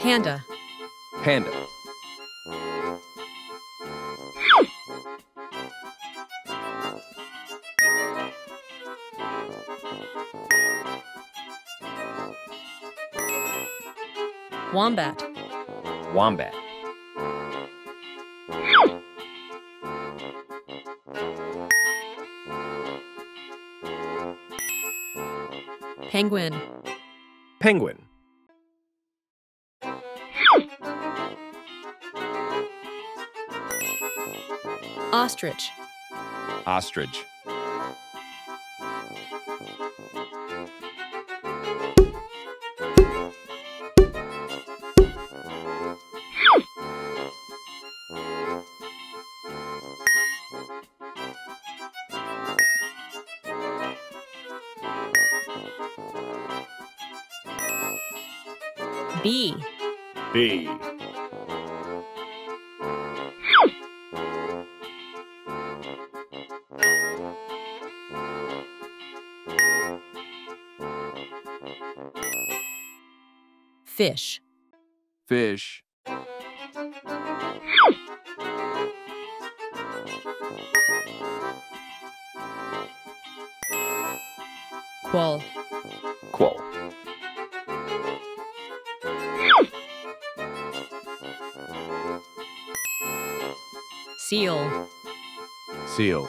Panda. Panda. Wombat. Wombat. Penguin. Penguin. Ostrich. Ostrich. Bee. Bee. Fish. Fish. Quoll. Quoll. Seal. Seal.